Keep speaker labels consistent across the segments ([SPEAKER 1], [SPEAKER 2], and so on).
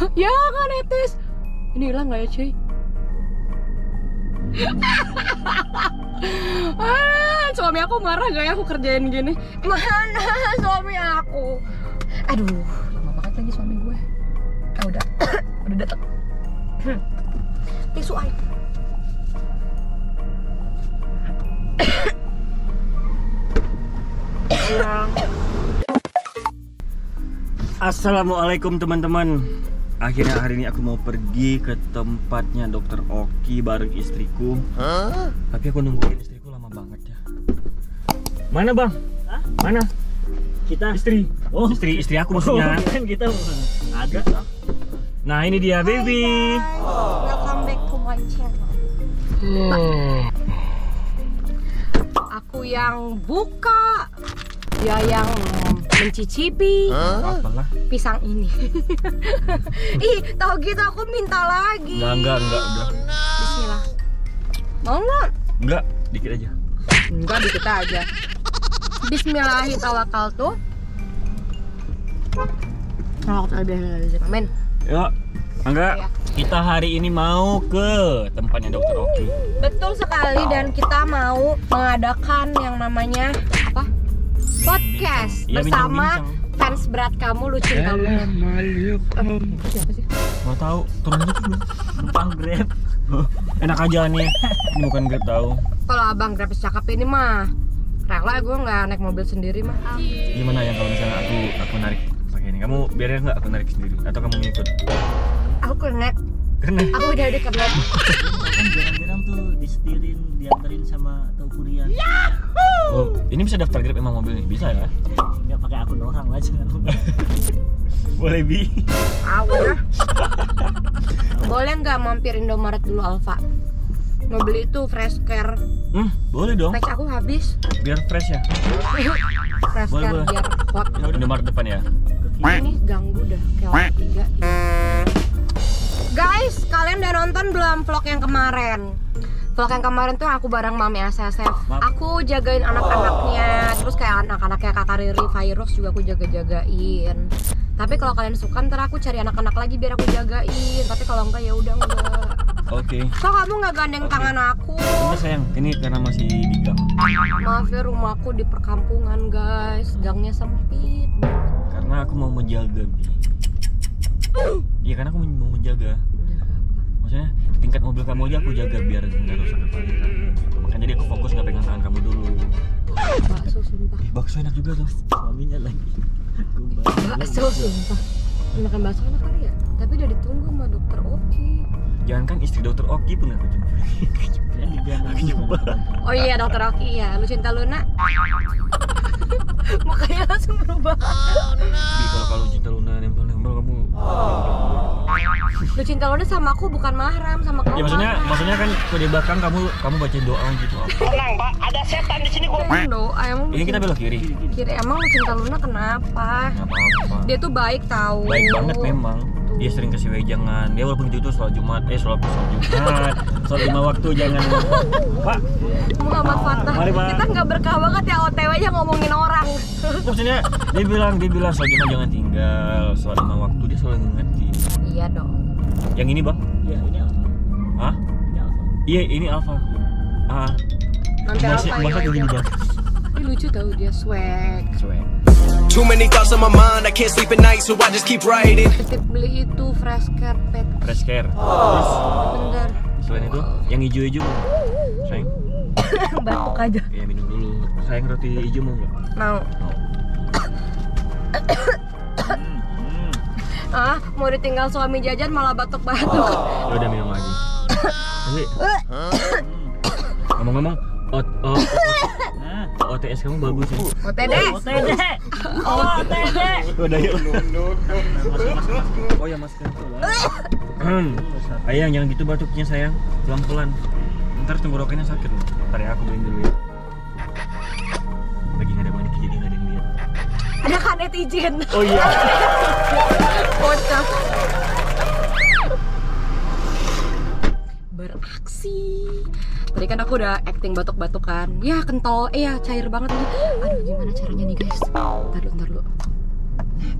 [SPEAKER 1] ya kan netes. Ini hilang nggak ya cuy? ah, suami aku marah gak ya aku kerjain gini? Mana suami aku? Aduh, lama banget lagi suami gue. Ah udah, udah datang. Tisu air.
[SPEAKER 2] Assalamualaikum teman-teman Akhirnya hari ini aku mau pergi ke tempatnya dokter Oki bareng istriku. Tapi aku nungguin istriku lama banget ya. Mana bang? Mana?
[SPEAKER 3] kita.
[SPEAKER 2] Istri.
[SPEAKER 3] Oh.
[SPEAKER 2] Istri, istri aku maksudnya.
[SPEAKER 3] Kan kita ada
[SPEAKER 2] Nah ini dia baby.
[SPEAKER 1] Welcome back to my channel.
[SPEAKER 2] Oh.
[SPEAKER 1] Aku yang buka, dia yang mencicipi
[SPEAKER 2] Apalah
[SPEAKER 1] pisang ini. Ih, tahu gitu aku minta lagi.
[SPEAKER 2] Enggak, enggak, enggak udah
[SPEAKER 1] Bismillah. Mau nggak?
[SPEAKER 2] Enggak, dikit aja
[SPEAKER 1] Enggak dikit aja. Bismillahirrahmanirrahim. Amin.
[SPEAKER 2] Yuk Enggak,
[SPEAKER 1] Iya.
[SPEAKER 2] kita hari ini mau ke tempatnya dokter Oki
[SPEAKER 1] Betul sekali dan kita mau mengadakan yang namanya? Podcast
[SPEAKER 2] Iya,
[SPEAKER 1] bersama
[SPEAKER 2] bincang-bincang.
[SPEAKER 1] fans berat kamu Lucin Taluna. Siapa sih?
[SPEAKER 2] Mau tahu turun dulu
[SPEAKER 3] numpang grab
[SPEAKER 2] Enak aja nih Ini bukan grab tahu
[SPEAKER 1] Kalau abang grab cakep ini mah rela gue nggak naik mobil sendiri mah.
[SPEAKER 2] Gimana ya kalau misalnya aku aku narik pakai ini? Kamu biarin nggak aku narik sendiri? Atau kamu ngikut?
[SPEAKER 1] Aku kenet,
[SPEAKER 2] Karena
[SPEAKER 1] aku udah ada kenet.
[SPEAKER 3] kan jarang-jarang tuh disetirin diantarin sama atau kurian
[SPEAKER 2] oh, ini bisa daftar grab emang mobil nih? Bisa ya?
[SPEAKER 3] nggak pakai akun orang lah jangan
[SPEAKER 2] Boleh bi.
[SPEAKER 1] Udah. Boleh nggak mampir Indomaret dulu Alfa? Mau beli itu fresh care.
[SPEAKER 2] Hmm, boleh dong.
[SPEAKER 1] Patch aku habis.
[SPEAKER 2] Biar fresh ya.
[SPEAKER 1] fresh
[SPEAKER 2] Boleh,
[SPEAKER 1] care
[SPEAKER 2] boleh.
[SPEAKER 1] biar hot.
[SPEAKER 2] Ya udah Indomaret depan ya.
[SPEAKER 1] Ini ganggu dah kayak orang tiga. Guys, kalian udah nonton belum vlog yang kemarin? Vlog yang kemarin tuh aku bareng Mami SSF. Aku jagain anak-anaknya, terus kayak anak-anaknya kakak Riri virus juga aku jaga-jagain. Tapi kalau kalian suka ntar aku cari anak-anak lagi biar aku jagain. Tapi kalau enggak ya udah enggak.
[SPEAKER 2] Oke.
[SPEAKER 1] So kamu nggak gandeng
[SPEAKER 2] Oke.
[SPEAKER 1] tangan aku?
[SPEAKER 2] Bentar sayang, ini karena masih di gang.
[SPEAKER 1] Maaf ya rumahku di perkampungan guys, gangnya sempit.
[SPEAKER 2] Karena aku mau menjaga. Iya karena aku mau menjaga. Maksudnya tingkat mobil kamu aja aku jaga biar nggak rusak kepala kamu. Gitu. Makanya jadi aku fokus nggak pegang tangan kamu dulu.
[SPEAKER 1] Bakso sumpah.
[SPEAKER 2] Ih bakso enak juga tuh.
[SPEAKER 3] suaminya lagi.
[SPEAKER 1] Bakso sumpah. Makan bakso enak kali ya? Tapi udah ditunggu sama dokter Oki.
[SPEAKER 2] Jangan kan istri dokter Oki pun aku jemput.
[SPEAKER 3] Kan
[SPEAKER 2] Aku coba.
[SPEAKER 1] Oh iya dokter Oki ya, lu cinta Luna. Makanya langsung berubah.
[SPEAKER 2] Bi kalau Cinta Luna
[SPEAKER 1] sama aku bukan mahram sama kamu.
[SPEAKER 2] Ya maksudnya maksudnya kan kalau di belakang kamu kamu baca doa gitu.
[SPEAKER 1] Emang doa emang
[SPEAKER 2] Ini kita belok kiri.
[SPEAKER 1] kiri emang cinta Luna kenapa?
[SPEAKER 2] Nggak apa-apa.
[SPEAKER 1] Dia tuh baik tahu.
[SPEAKER 2] Baik banget memang. Dia sering kasih wejangan. Dia walaupun gitu tuh sholat Jumat, eh sholat sholat Jumat, sholat lima waktu jangan. Pak,
[SPEAKER 1] Muhammad Fatah.
[SPEAKER 2] Mari, Pak.
[SPEAKER 1] Kita nggak berkah banget ya OTW nya ngomongin orang.
[SPEAKER 2] maksudnya dia bilang dia bilang sholat Jumat jangan tinggal, sholat lima waktu dia selalu ngingetin.
[SPEAKER 1] iya dong.
[SPEAKER 2] Yang ini bang?
[SPEAKER 3] Iya ini Alfa
[SPEAKER 2] Hah?
[SPEAKER 3] ini Alfa
[SPEAKER 2] Iya ini Alfa. Ah,
[SPEAKER 1] Nanti
[SPEAKER 2] masih
[SPEAKER 1] apa
[SPEAKER 2] masa
[SPEAKER 1] ya?
[SPEAKER 2] kayak gini bang?
[SPEAKER 1] Ini lucu tau dia swag.
[SPEAKER 2] Cuek.
[SPEAKER 4] Too many thoughts on my mind, I can't sleep at night, so I just keep writing.
[SPEAKER 1] Titip beli itu fresh care pet.
[SPEAKER 2] Fresh care. Terus
[SPEAKER 1] Bentar.
[SPEAKER 2] selain itu yang hijau-hijau sayang
[SPEAKER 1] Batuk aja.
[SPEAKER 2] ya minum dulu sayang roti hijau mau nggak
[SPEAKER 1] Mau.
[SPEAKER 2] mau
[SPEAKER 1] Ah, mau ditinggal suami jajan malah batuk-batuk.
[SPEAKER 2] ya udah minum lagi ngomong-ngomong ot oh,
[SPEAKER 3] nah
[SPEAKER 2] OTS kamu bagus ya.
[SPEAKER 1] OTD.
[SPEAKER 3] OTD OTD
[SPEAKER 2] udah yuk. Oh ya masker Hmm. ayang jangan gitu batuknya sayang. Pelan-pelan. Ntar tenggorokannya sakit loh. Ntar ya aku beliin dulu ya. Lagi nggak ada manik jadi nggak ada yang lihat
[SPEAKER 1] Ada kan netizen.
[SPEAKER 2] oh iya
[SPEAKER 1] Kocak. Beraksi. Tadi kan aku udah acting batuk-batukan. Ya kental, eh ya cair banget nih. Aduh gimana caranya nih guys? Ntar dulu, ntar dulu. Nah,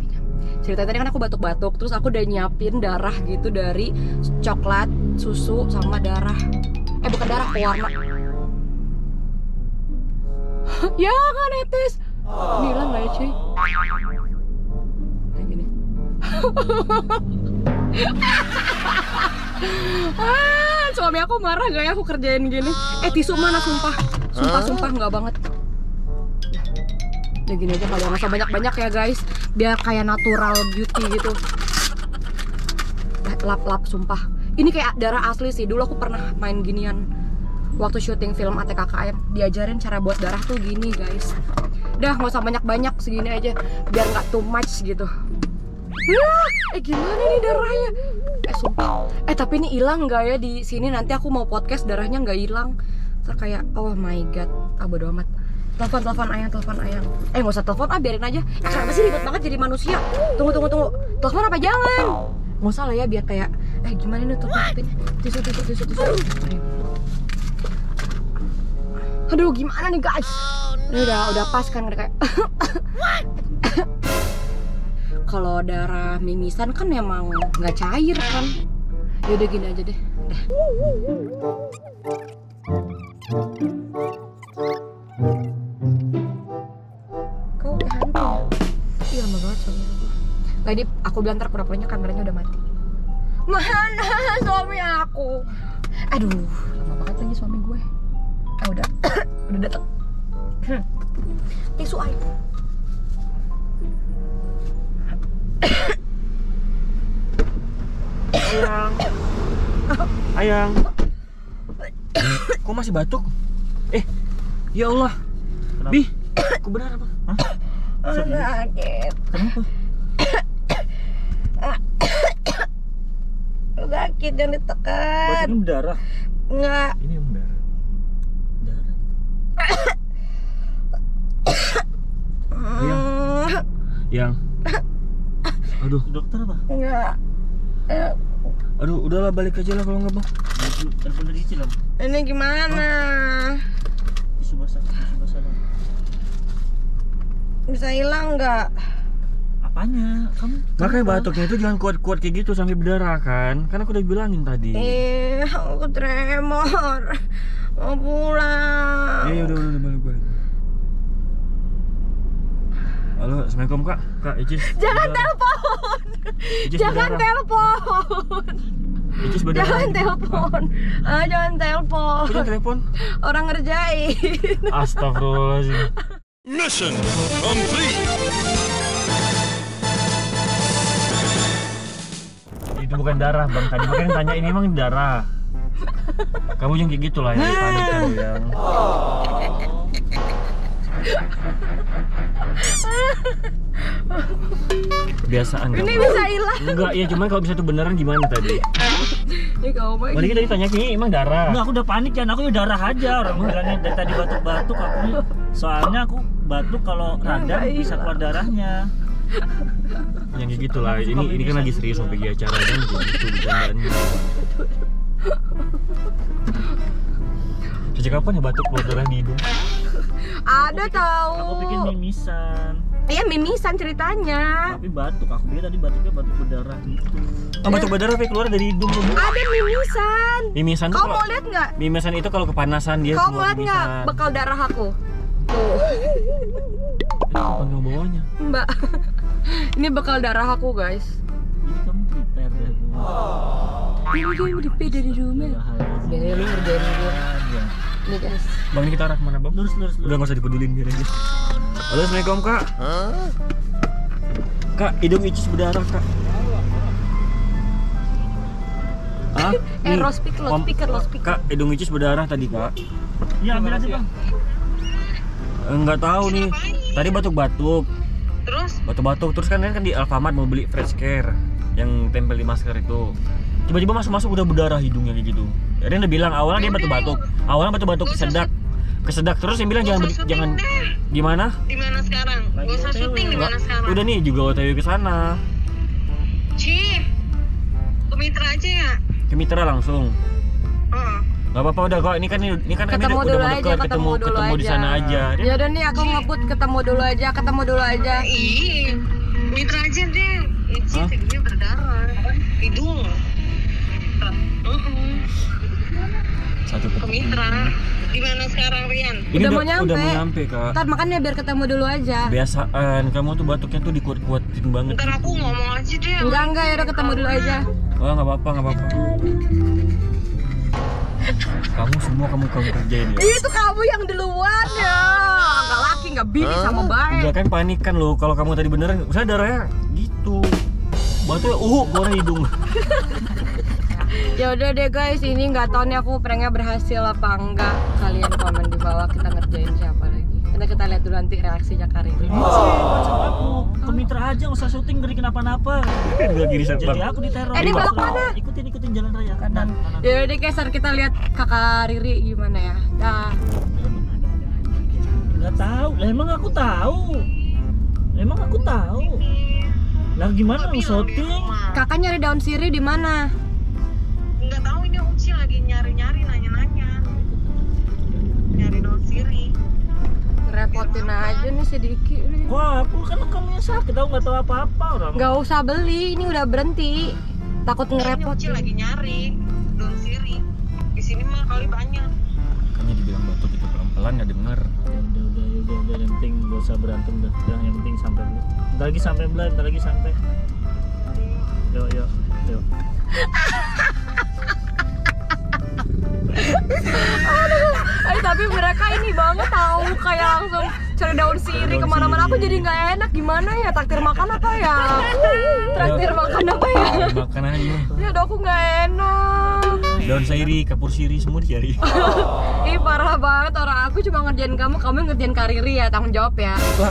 [SPEAKER 1] cerita tadi kan aku batuk-batuk terus aku udah nyiapin darah gitu dari coklat susu sama darah eh bukan darah pewarna ya kan netes bilang nggak ya cuy ah, suami aku marah gak ya aku kerjain gini? Eh tisu mana sumpah? Sumpah sumpah nggak banget. Ya gini aja kalau nggak usah banyak-banyak ya guys. Biar kayak natural beauty gitu. Lap-lap sumpah. Ini kayak darah asli sih. Dulu aku pernah main ginian. Waktu syuting film ATKKM diajarin cara buat darah tuh gini guys. Dah nggak usah banyak-banyak segini aja. Biar nggak too much gitu Wah, eh gimana nih darahnya? Eh sumpah. Eh tapi ini hilang nggak ya? Di sini nanti aku mau podcast darahnya nggak hilang. Ntar kayak oh my god. Ah bodo amat. Telepon telepon ayang telepon ayang eh nggak usah telepon. Ah biarin aja. Eh, kenapa sih ribet banget jadi manusia? Tunggu tunggu tunggu. Telepon apa? Jangan. Nggak usah lah ya biar kayak eh gimana nih tuh tisu tisu tisu tisu. Aduh gimana nih guys? Ini udah udah pas kan kayak kalau darah mimisan kan emang nggak cair kan. Yaudah gini aja deh. Dah kau hantu iya lama banget suami aku aku bilang ntar pura-puranya kameranya udah mati. Mana suami aku? Aduh lama banget lagi suami gue. Ah udah. Udah datang tisu air
[SPEAKER 2] Ayang. Ayang. Kok masih batuk? Eh, ya Allah.
[SPEAKER 3] Kenapa?
[SPEAKER 2] Bi, kok benar apa?
[SPEAKER 3] Hah? Serius?
[SPEAKER 1] sakit
[SPEAKER 3] Kenapa?
[SPEAKER 1] sakit jangan ditekan
[SPEAKER 3] Batuknya berdarah.
[SPEAKER 1] enggak
[SPEAKER 2] Ini yang benar.
[SPEAKER 3] Darah.
[SPEAKER 2] Ayang. Yang. Aduh,
[SPEAKER 3] Dokter apa?
[SPEAKER 1] enggak Eh,
[SPEAKER 2] aduh, udahlah balik aja lah kalau nggak bang.
[SPEAKER 3] Baju telepon dari Cicil apa?
[SPEAKER 1] ini gimana
[SPEAKER 3] Tisu basah, tisu basah dong.
[SPEAKER 1] bisa hilang nggak
[SPEAKER 3] Apanya? Kamu
[SPEAKER 2] Makanya batuknya itu jangan kuat-kuat kayak gitu sampai berdarah kan? Kan aku udah bilangin tadi.
[SPEAKER 1] eh aku tremor mau pulang
[SPEAKER 2] Iya, udah, udah, udah, balik, balik. Halo, assalamualaikum kak, kak Icis.
[SPEAKER 1] jangan telepon
[SPEAKER 2] Icis
[SPEAKER 1] jangan
[SPEAKER 2] berdarah.
[SPEAKER 1] telepon
[SPEAKER 2] Icis berdarah.
[SPEAKER 1] jangan telepon ah jangan telepon
[SPEAKER 2] Kita telepon.
[SPEAKER 1] orang ngerjain
[SPEAKER 2] Astagfirullahaladzim.
[SPEAKER 4] Mission complete.
[SPEAKER 2] Itu bukan darah bang. Tadi makanya tanya ini emang darah. Kamu yang kayak gitu lah yang panik kan yang. Kebiasaan
[SPEAKER 1] ini
[SPEAKER 2] kamu.
[SPEAKER 1] bisa hilang
[SPEAKER 2] Enggak, ya cuman kalau bisa itu beneran gimana tadi?
[SPEAKER 1] ini kamu mau
[SPEAKER 2] Tadi kita ditanya ini emang darah.
[SPEAKER 3] Enggak, aku udah panik kan. Aku ya darah aja. Orang bilangnya dari tadi batuk-batuk aku. Soalnya aku batuk kalau radang
[SPEAKER 1] nggak
[SPEAKER 3] bisa keluar darahnya.
[SPEAKER 2] Yang kayak gitu lah. Ini ini kan lagi serius mau pergi acara kan gitu bercandaannya. Sejak kapan ya batuk keluar darah di hidung?
[SPEAKER 1] Ada tahu
[SPEAKER 3] Aku pikir mimisan.
[SPEAKER 1] iya mimisan ceritanya
[SPEAKER 3] Tapi batuk. Aku pikir tadi batuknya batuk berdarah gitu.
[SPEAKER 2] Oh, batuk berdarah tapi keluar dari hidung. Bu.
[SPEAKER 1] ada mimisan
[SPEAKER 2] Mimisan
[SPEAKER 1] kau
[SPEAKER 2] kalau
[SPEAKER 1] mau lihat nggak
[SPEAKER 2] mimisan itu kalau kepanasan dia
[SPEAKER 1] kau mau lihat nggak bekal darah aku tuh
[SPEAKER 2] kapan kamu bawanya?
[SPEAKER 1] mbak ini bekal darah aku guys
[SPEAKER 3] Jadi kamu prepare ya.
[SPEAKER 1] ini dia udah dari rumah biar lu ngerjain gue Guys
[SPEAKER 2] Bang ini kita arah ke mana bang?
[SPEAKER 3] Lurus lurus
[SPEAKER 2] Udah
[SPEAKER 3] lurus.
[SPEAKER 2] nggak usah dipedulin biar aja. Halo assalamualaikum kak. Kak hidung icis berdarah kak. Ah?
[SPEAKER 1] eh lo speaker lo
[SPEAKER 2] pom-
[SPEAKER 1] speaker lo speaker
[SPEAKER 2] Kak hidung icis berdarah tadi kak.
[SPEAKER 3] Ya ambil aja bang.
[SPEAKER 2] Enggak tahu nih. Tadi batuk-batuk.
[SPEAKER 1] terus
[SPEAKER 2] Batuk-batuk terus kan kan di Alfamart mau beli fresh care yang tempel di masker itu. Tiba-tiba masuk-masuk udah berdarah hidungnya kayak gitu. Dia udah bilang awalnya dia batuk-batuk. Awalnya batuk-batuk kesedak. Kesedak terus dia bilang jangan jangan gimana?
[SPEAKER 1] di mana sekarang
[SPEAKER 3] Gak usah OTW. syuting di
[SPEAKER 1] mana sekarang
[SPEAKER 2] Udah nih juga OTW ke sana.
[SPEAKER 1] Ci ke mitra aja ya
[SPEAKER 2] Ke Mitra langsung. Gak apa-apa udah kok. Ini kan ini kan kami
[SPEAKER 1] ketemu
[SPEAKER 2] udah,
[SPEAKER 1] dulu
[SPEAKER 2] udah mau
[SPEAKER 1] aja
[SPEAKER 2] dekat,
[SPEAKER 1] ketemu
[SPEAKER 2] ketemu
[SPEAKER 1] dulu
[SPEAKER 2] ketemu
[SPEAKER 1] aja
[SPEAKER 2] di sana aja.
[SPEAKER 1] ya udah nih aku ngebut ketemu dulu aja ketemu dulu aja
[SPEAKER 5] Ih, mitra aja deh.
[SPEAKER 2] Hah?
[SPEAKER 5] tidurnya berdarah. Hidung.
[SPEAKER 2] Satu
[SPEAKER 5] Ke Mitra. Gimana sekarang Rian?
[SPEAKER 2] Ini
[SPEAKER 1] Udah
[SPEAKER 2] udah,
[SPEAKER 1] mau nyampe.
[SPEAKER 2] udah mau nyampe kak.
[SPEAKER 1] Ntar makannya biar ketemu dulu aja.
[SPEAKER 2] Kebiasaan, kamu tuh batuknya tuh dikuat-kuatin banget.
[SPEAKER 5] Ntar aku ngomong aja deh.
[SPEAKER 1] Enggak enggak ya udah ketemu dulu aja.
[SPEAKER 2] Oh nggak apa-apa, nggak apa-apa. Kamu semua kamu kamu kerjain ya.
[SPEAKER 1] Itu kamu yang duluan ya. Enggak laki, enggak bini sama baik.
[SPEAKER 2] Enggak kan panik kan lo kalau kamu tadi beneran, saya darahnya gitu. Batu uh keluar hidung.
[SPEAKER 1] Ya udah deh guys, ini nggak tahu nih aku pranknya berhasil apa enggak. Kalian komen di bawah kita ngerjain siapa lagi. Nanti kita lihat dulu nanti reaksinya Karin.
[SPEAKER 3] Terima kasih WhatsApp aku. Ke Mitra aja nggak usah syuting ngeri kenapa-napa. Jadi aku diteror.
[SPEAKER 1] Eh, ini belok mana?
[SPEAKER 3] Ikutin ikutin jalan raya kanan. kanan.
[SPEAKER 1] Ya udah deh guys, kita lihat kakak Riri gimana ya. Dah.
[SPEAKER 3] Nggak tahu. Lah emang aku tahu. Emang aku tahu. Lah gimana syuting?
[SPEAKER 1] Kakak nyari daun sirih di mana?
[SPEAKER 5] Nggak tahu ini Uci lagi nyari-nyari nanya-nanya. Nyari daun sirih.
[SPEAKER 1] Repotin aja nih sedikit nih.
[SPEAKER 3] Wah, aku kan kamunya sakit, aku nggak tahu apa-apa orang.
[SPEAKER 1] Nggak usah beli, ini udah berhenti. Takut
[SPEAKER 5] Ini Uci
[SPEAKER 1] ngerepotin.
[SPEAKER 5] lagi nyari daun sirih. Di sini mah kali banyak.
[SPEAKER 2] Makanya dibilang batuk itu pelan-pelan nggak denger.
[SPEAKER 3] Ya udah udah ya udah udah yang penting gak usah berantem dah. Udah yang penting sampai dulu. Bentar lagi sampai belum, bentar lagi sampai. Yuk yuk yuk.
[SPEAKER 1] Eh tapi mereka ini banget tahu kayak langsung cari daun sirih ke mana-mana. Aku jadi nggak enak gimana ya? Traktir makan apa ya? Traktir makan apa ya?
[SPEAKER 2] Makan aja.
[SPEAKER 1] Ya udah aku nggak enak.
[SPEAKER 2] Daun sairi, kapur siri semua dicari.
[SPEAKER 1] Ih parah banget orang aku cuma ngerjain kamu, kamu ngerjain Kariri ya tanggung jawab ya.
[SPEAKER 2] Lah,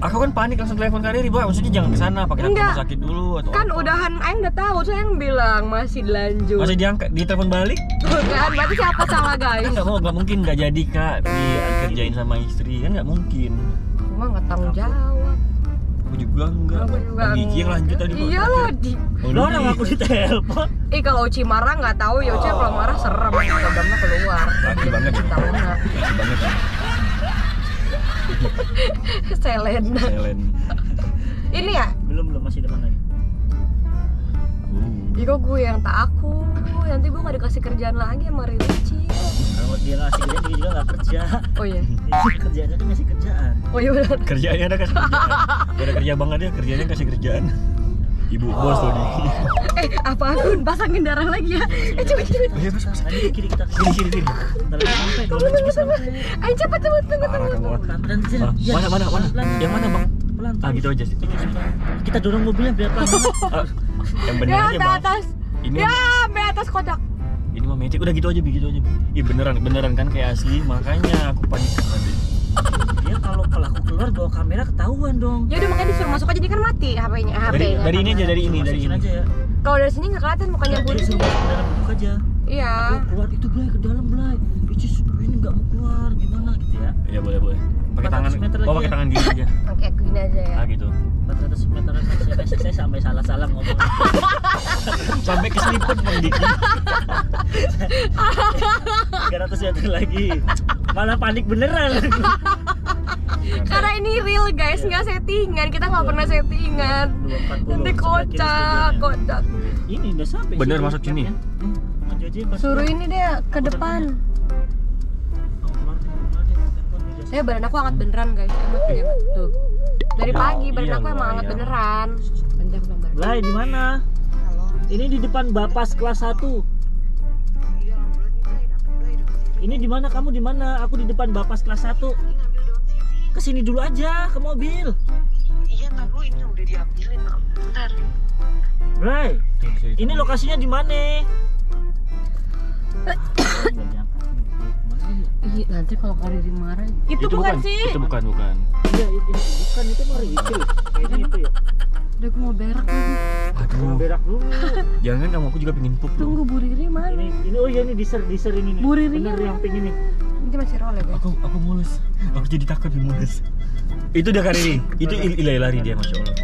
[SPEAKER 2] aku kan panik langsung telepon Kariri, Mbak. Maksudnya jangan ke sana, pakai
[SPEAKER 1] Enggak.
[SPEAKER 2] rumah sakit dulu atau
[SPEAKER 1] Kan
[SPEAKER 2] apa.
[SPEAKER 1] udahan Aing udah tahu, saya yang bilang masih dilanjut.
[SPEAKER 2] Masih diangkat, ditelepon balik?
[SPEAKER 1] Tuh kan, berarti siapa salah guys?
[SPEAKER 2] Kan nggak mau, nggak mungkin nggak jadi kak dikerjain sama istri kan nggak mungkin.
[SPEAKER 1] Aku mah nggak tanggung jawab.
[SPEAKER 2] Aku juga enggak.
[SPEAKER 1] Aku juga
[SPEAKER 2] Bang Gigi yang lanjut tadi. Bang.
[SPEAKER 1] Iya loh di.
[SPEAKER 3] Lo orang
[SPEAKER 2] di-
[SPEAKER 3] aku ditelepon.
[SPEAKER 1] Ih kalau Uci marah nggak tahu ya Uci kalau marah serem, kodamnya keluar.
[SPEAKER 2] Laki banget ya.
[SPEAKER 1] Tahunnya.
[SPEAKER 2] Laki banget ya.
[SPEAKER 1] Selena.
[SPEAKER 2] Selen.
[SPEAKER 1] Ini ya,
[SPEAKER 3] Belum belum masih depan lagi.
[SPEAKER 2] Uh.
[SPEAKER 1] Ih kok gue yang tak aku Nanti gue gak dikasih kerjaan lagi sama
[SPEAKER 3] Kalau dia ngasih kerjaan dia juga nggak kerja.
[SPEAKER 1] Oh iya
[SPEAKER 3] Ini kerjaannya kan ngasih kerjaan.
[SPEAKER 1] Oh iya bener
[SPEAKER 2] Kerjaannya ada kasih kerjaan. Udah kerja banget dia, kerjanya kasih kerjaan. Ibu bos tuh di.
[SPEAKER 1] Eh apa aku pasangin darah lagi ya Eh cepet cepet
[SPEAKER 2] Oh iya bos, bos.
[SPEAKER 3] Tadi ke kiri kita.
[SPEAKER 2] Sini sini.
[SPEAKER 3] Bentar lagi sampai. Kalau sampai.
[SPEAKER 1] Ayo cepet cepet tunggu tunggu.
[SPEAKER 3] Pelan pelan.
[SPEAKER 2] Ah,
[SPEAKER 3] Iya,
[SPEAKER 2] Mana mana mana?
[SPEAKER 3] pelan.
[SPEAKER 2] Yang mana bang?
[SPEAKER 3] Pelan.
[SPEAKER 2] Ah gitu aja sih.
[SPEAKER 3] Kita dorong mobilnya biar pelan.
[SPEAKER 2] Ah, Yang bener
[SPEAKER 1] Ya
[SPEAKER 2] aja bang.
[SPEAKER 1] atas
[SPEAKER 2] Ini
[SPEAKER 1] Ya sampai atas kotak
[SPEAKER 2] ini mah magic udah gitu aja Bi, gitu aja. Ih beneran beneran kan kayak asli makanya aku panik tadi.
[SPEAKER 3] Dia kalau pelaku keluar bawa kamera ketahuan dong.
[SPEAKER 1] Ya udah makanya disuruh masuk aja jadi kan mati HP-nya
[SPEAKER 2] Dari
[SPEAKER 1] HP-nya
[SPEAKER 2] dari ini aja dari ini dari ini.
[SPEAKER 3] aja ya.
[SPEAKER 1] Kalau dari sini nggak kelihatan mukanya
[SPEAKER 3] Dia
[SPEAKER 1] Budi
[SPEAKER 3] suruh masuk ke dalam duduk aja.
[SPEAKER 1] Iya
[SPEAKER 3] Aku keluar itu Blay ke dalam Blay. Icis ini nggak mau keluar gimana gitu ya.
[SPEAKER 2] Iya boleh boleh. Pakai tangan.
[SPEAKER 3] 400 meter lagi
[SPEAKER 2] Oh pakai
[SPEAKER 3] ya?
[SPEAKER 2] tangan gini aja.
[SPEAKER 1] Oke gini aja ya
[SPEAKER 2] Ah gitu.
[SPEAKER 3] 400 meter saya, saya, saya sampai salah-salah ngomong.
[SPEAKER 2] Sampai keselipet bang Diki.
[SPEAKER 3] 300 meter lagi. Malah panik beneran.
[SPEAKER 1] Karena ini real guys nggak settingan Kita nggak pernah settingan
[SPEAKER 3] 240.
[SPEAKER 1] Nanti kocak kocak
[SPEAKER 3] Ini udah sampai.
[SPEAKER 2] Bener masuk sini?
[SPEAKER 1] Suruh ini deh ke depan. Saya badan aku hangat beneran guys Emang iya tuh Dari
[SPEAKER 2] Iya,
[SPEAKER 1] pagi badan
[SPEAKER 2] iya,
[SPEAKER 1] aku emang
[SPEAKER 2] lumayan.
[SPEAKER 1] hangat beneran Bentar
[SPEAKER 3] Blay di mana? Ini di depan Bapas kelas 1. Ini di mana kamu di mana? Aku di depan Bapas kelas 1. Ke sini dulu aja ke mobil.
[SPEAKER 5] Iya ntar dulu ini udah diambilin. Bentar.
[SPEAKER 3] Bray, ini lokasinya di mana?
[SPEAKER 1] Iya nanti kalau Kariri marah Itu, bukan, sih
[SPEAKER 2] Itu bukan bukan.
[SPEAKER 3] Iya, ini bukan itu mah itu. Kayaknya itu ya.
[SPEAKER 1] Udah gue mau berak lagi
[SPEAKER 2] Aduh.
[SPEAKER 3] Berak dulu.
[SPEAKER 2] Jangan kamu aku juga pengen pup.
[SPEAKER 1] Tunggu Bu Riri mana
[SPEAKER 3] Ini ini oh iya ini diser diser ini nih.
[SPEAKER 1] Bu Riri
[SPEAKER 3] Bener yang pink ini.
[SPEAKER 1] Ini masih roll ya guys
[SPEAKER 2] Aku aku mulus. Aku jadi takut di mulus. Itu dia Kariri. Itu il ilai lari dia masya Allah.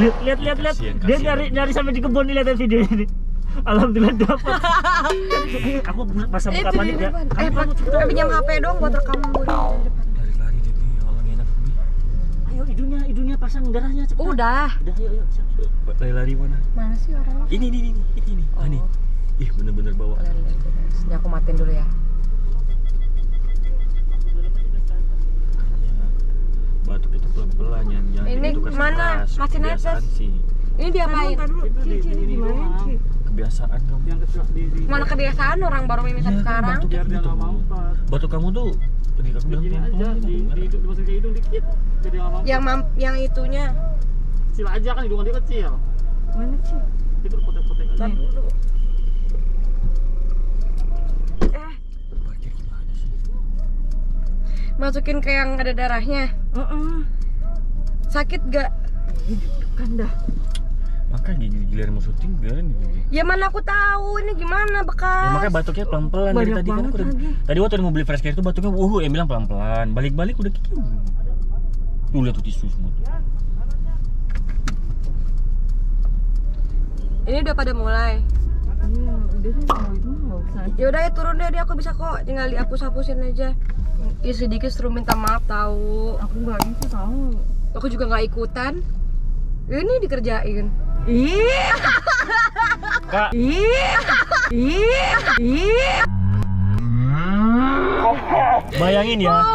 [SPEAKER 3] Lihat lihat lihat lihat. Dia nyari nyari sampai di kebun nih lihat video ini. Alhamdulillah dapat. Aku masa
[SPEAKER 1] Itu
[SPEAKER 3] buka panik ya.
[SPEAKER 1] Eh eh, pinjam HP dong buat rekam Bu Riri di depan
[SPEAKER 2] Lari-lari dia Bi. Ya Allah nggak enak Bi.
[SPEAKER 3] Ayo hidungnya hidungnya pasang darahnya cepat
[SPEAKER 1] Udah.
[SPEAKER 3] udah yuk yuk siap, siap.
[SPEAKER 2] Lari-lari mana?
[SPEAKER 1] Mana sih orangnya?
[SPEAKER 2] Ini, ini, ini, ini, ini. Ah, nih. Ih, bener-bener bawa.
[SPEAKER 1] Ini aku matiin dulu ya.
[SPEAKER 2] Batuk itu pelan-pelan jangan jangan
[SPEAKER 1] Ini
[SPEAKER 2] keras
[SPEAKER 1] mana? Masih netes.
[SPEAKER 2] sih
[SPEAKER 1] Ini diapain?
[SPEAKER 3] di, di, ini
[SPEAKER 2] kebiasaan kamu
[SPEAKER 3] yang kecil di, di
[SPEAKER 1] Mana kebiasaan orang baru mimisan
[SPEAKER 2] Iya, kan,
[SPEAKER 1] sekarang?
[SPEAKER 2] batuk
[SPEAKER 3] biar dia
[SPEAKER 2] gitu.
[SPEAKER 3] nggak mampet
[SPEAKER 2] batuk kamu tuh tadi aku bilang pelan-pelan,
[SPEAKER 3] di di hidung dimasukin ke hidung dikit biar
[SPEAKER 1] Yang mam yang itunya.
[SPEAKER 3] kecil aja kan hidungan dia kecil
[SPEAKER 1] Mana sih?
[SPEAKER 3] itu potek-potek aja
[SPEAKER 1] Eh,
[SPEAKER 2] gimana sih
[SPEAKER 1] masukin ke yang ada darahnya. Sakit gak?
[SPEAKER 6] Kan dah.
[SPEAKER 2] maka gigi giliran mau syuting biarin gigi
[SPEAKER 1] Ya mana aku tahu ini gimana
[SPEAKER 2] Ya,
[SPEAKER 1] bekas.
[SPEAKER 2] makanya batuknya pelan-pelan dari tadi kan aku udah,
[SPEAKER 6] lagi.
[SPEAKER 2] tadi waktu mau beli fresh care itu batuknya wuh yang bilang pelan-pelan balik-balik udah kiki tuh lihat tuh tisu semua tuh
[SPEAKER 1] Ini udah pada mulai.
[SPEAKER 6] Iya, udah deh mau itu nggak usah.
[SPEAKER 1] Ya udah ya turun deh, dia aku bisa kok. Tinggal dihapus-hapusin aja. Ya sedikit suruh minta maaf tahu.
[SPEAKER 6] Aku nggak bisa tahu.
[SPEAKER 1] Aku juga nggak ikutan. Ini dikerjain.
[SPEAKER 6] Ih,
[SPEAKER 2] kak
[SPEAKER 6] ih, ih, ih.
[SPEAKER 2] bayangin ya
[SPEAKER 1] Bohong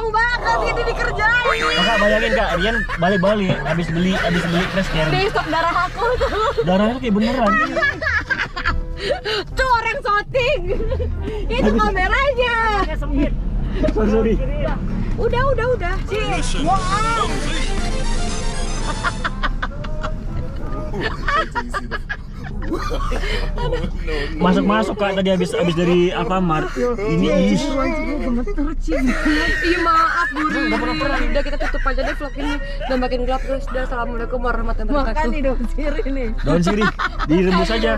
[SPEAKER 1] banget ini dikerjain.
[SPEAKER 2] kakak bayangin kak Rian balik-balik habis beli habis beli fresh care
[SPEAKER 1] Nih stok darah aku tuh.
[SPEAKER 2] darahnya tuh kayak beneran
[SPEAKER 1] Tuh orang syuting. Itu kameranya.
[SPEAKER 3] sempit
[SPEAKER 2] sorry sorry
[SPEAKER 1] Udah, udah, udah.
[SPEAKER 2] masuk-masuk kak tadi habis habis dari Alfamart ini ih
[SPEAKER 6] gemeter Cing.
[SPEAKER 1] Ih maaf Buri. Udah kita tutup aja deh vlog ini. Dan makin gelap terus. Dan assalamualaikum warahmatullahi
[SPEAKER 6] Makan
[SPEAKER 1] wabarakatuh.
[SPEAKER 6] nih dong sirih nih.
[SPEAKER 2] daun sirih direbus aja